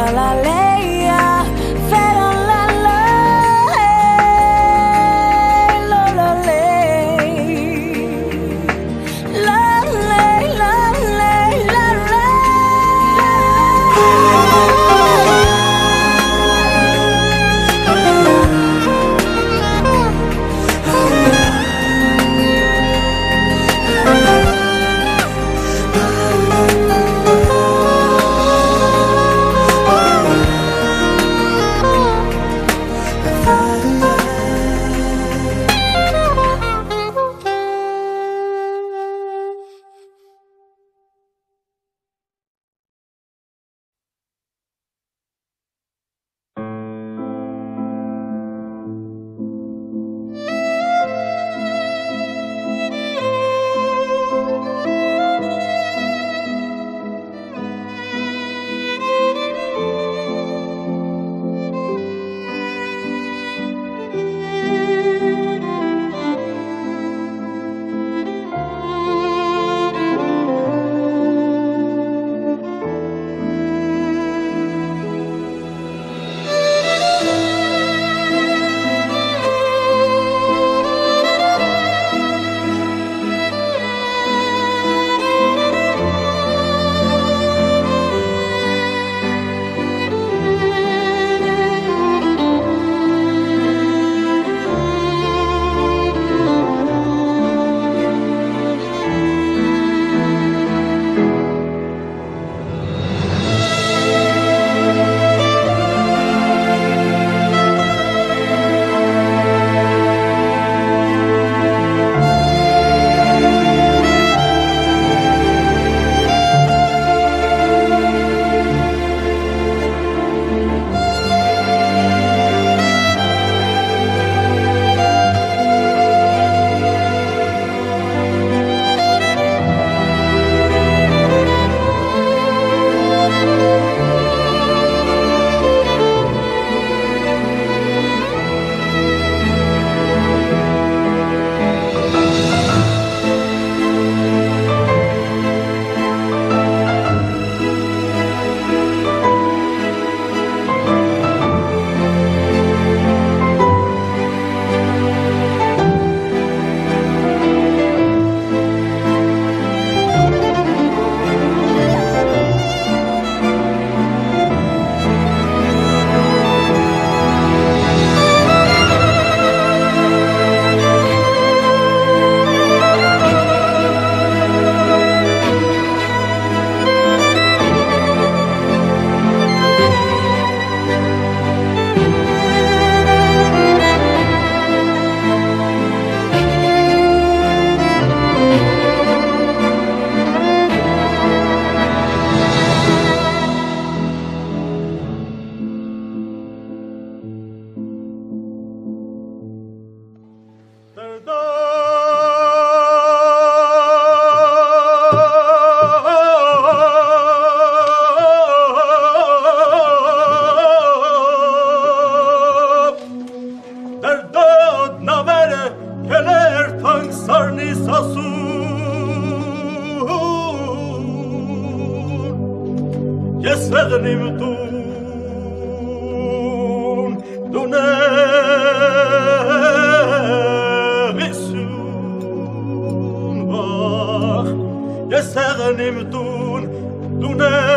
la la la. nemtun, Done.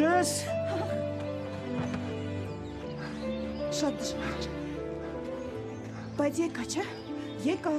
Tschüss. Şadışma. Bacıya kaça? Yeka.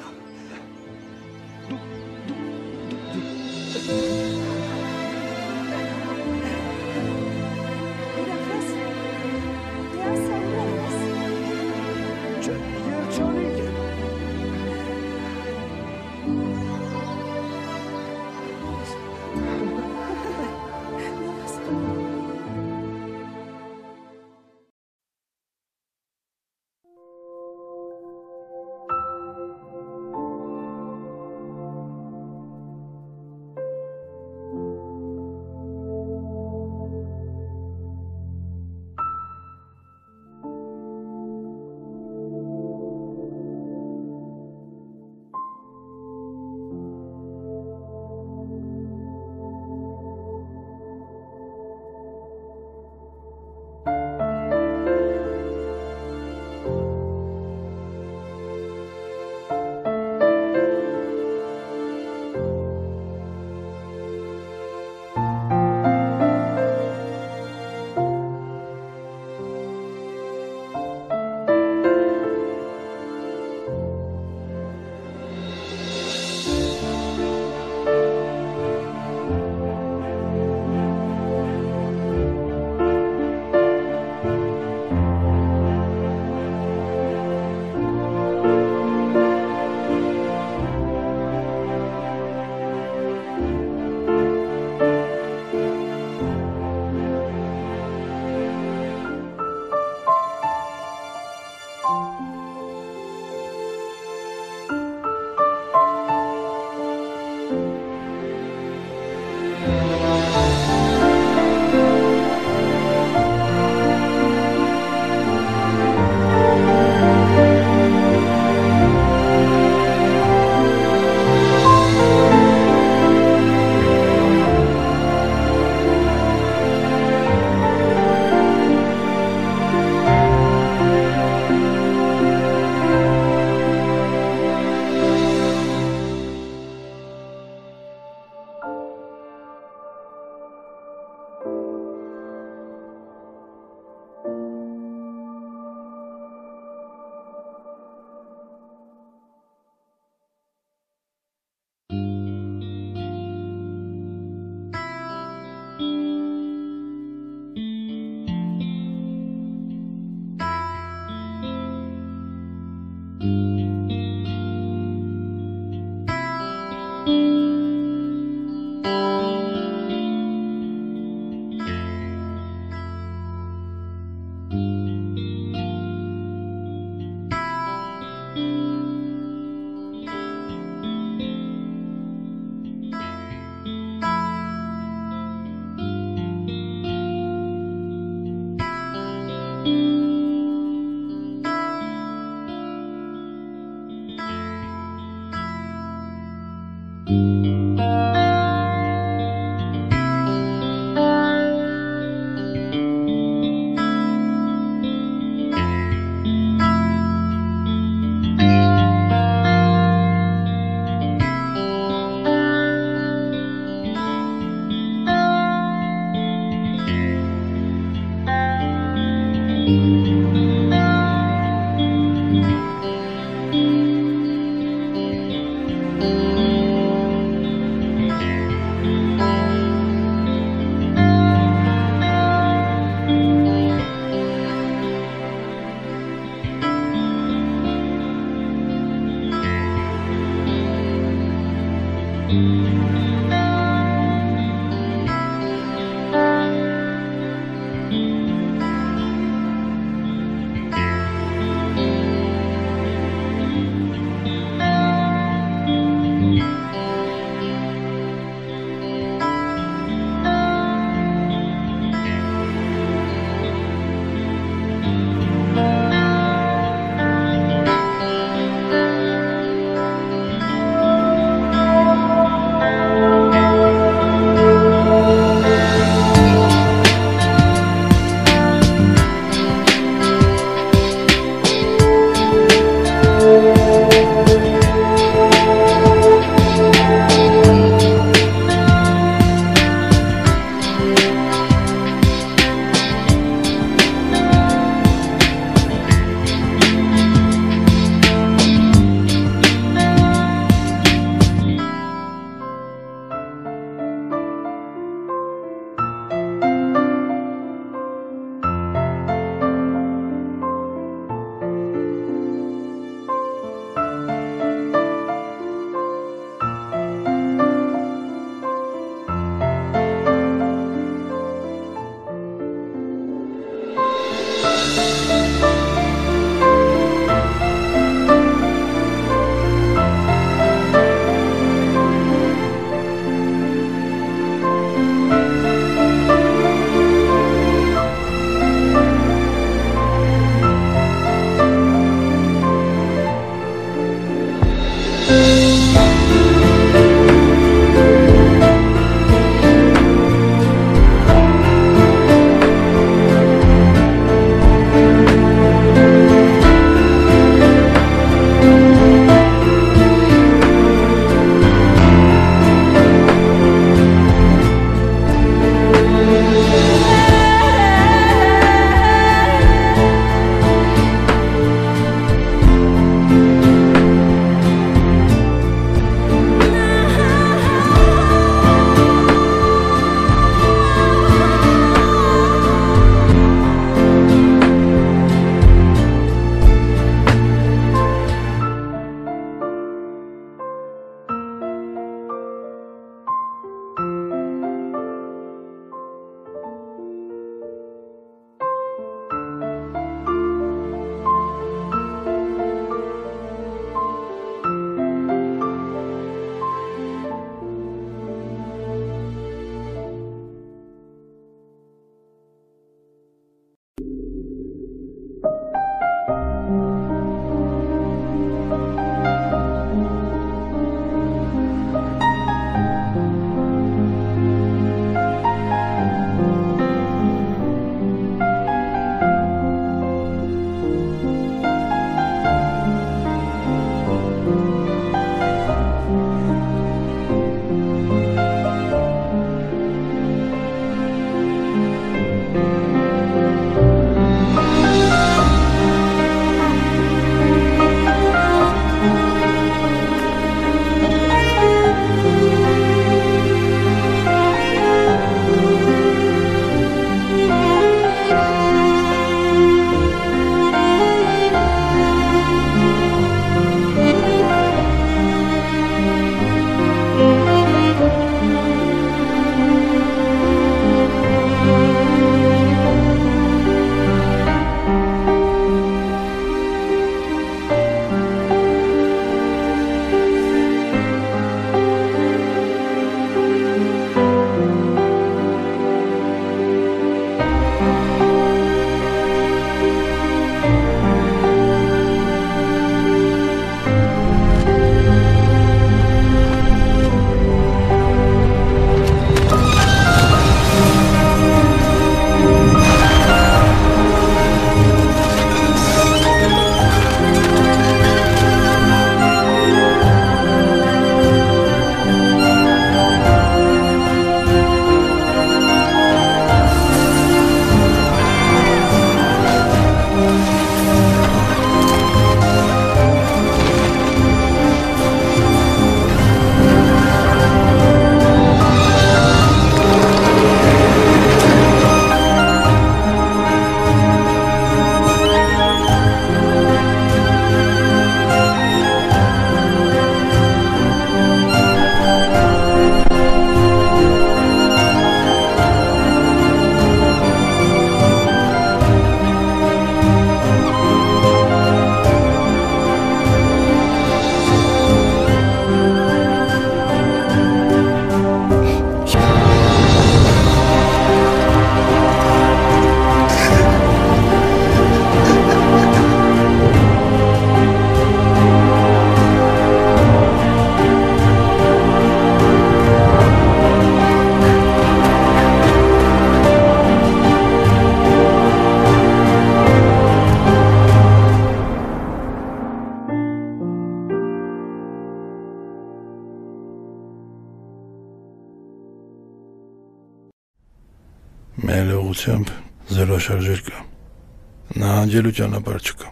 Նահանջելու ճանապարհ չկա։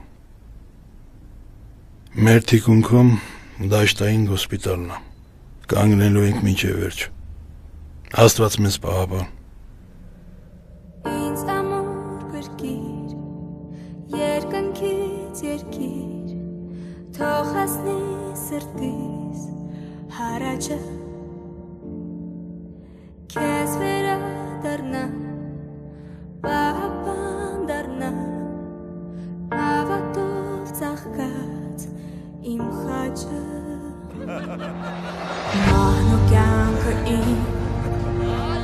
Մեր թիկունքում դաշտային հոսպիտալն է։ Կանգնելու ենք մինչև վերջ։ Աստված մեզ պահապան։ Ինձ ամուր գրկիր, երկնքից երկիր, թող հասնի սրտիս հարաճը, կեզ վերա դարնա, պահապան դարնա, ավատով ծաղկած իմ խաճը, մահնու կյանքը իմ,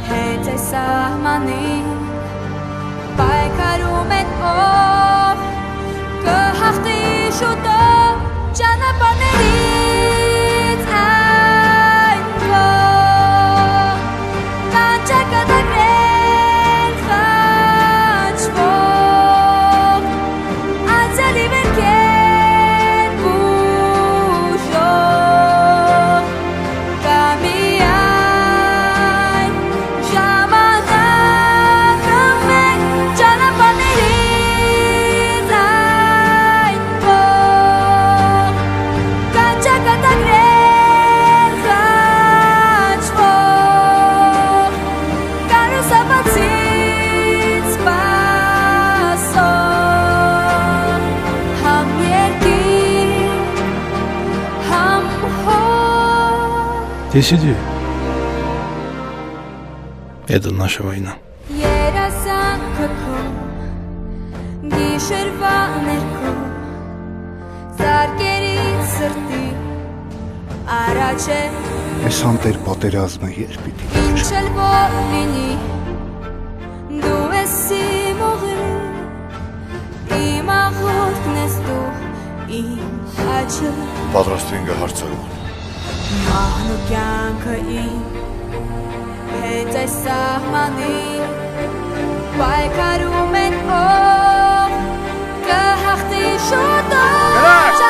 հետ է սահմանին, պայքարում են ով կհաղթի շուտով ճանապարհներից հոր Ты сиди. Это наша война. Երազանքը քո գիշերվա ներքո Զարկերի սրտի առաջ է Այս անտեր պատերազմը երբ պիտի ինչ էլ որ լինի Դու ես իմ ուղին Իմ աղոտքն ես դու իմ աչը Պատրաստվին գահարցարում։ Մահնու կյանքը իմ հետ այս սահմանի պայքարում են ով կհաղթի շուտով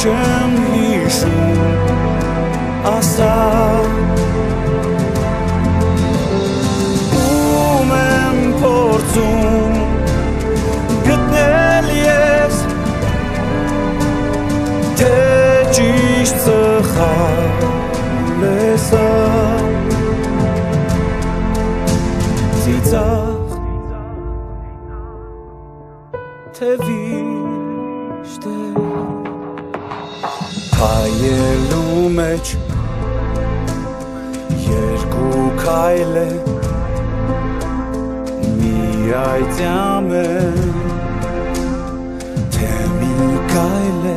future քայլե մի այդյամը թե մի քայլե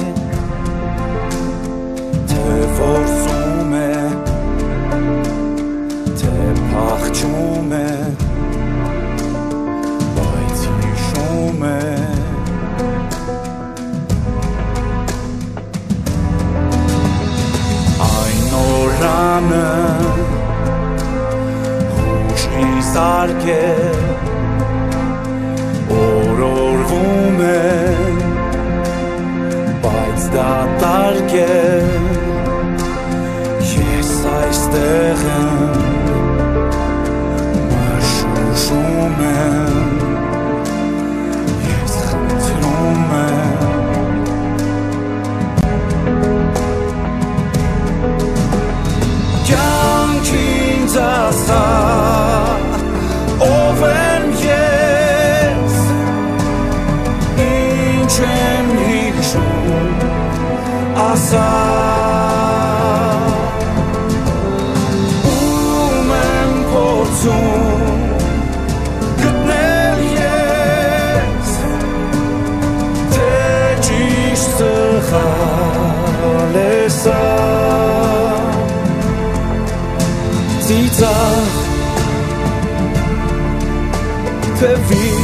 թե որսում է թե փախչում է բայց հիշում է այն օրանը սարքել օրորվում են բայց դատարկ է ես այստեղ եմ մշուշում եմ over years ancient Hishon Asa Umen Porzum te vi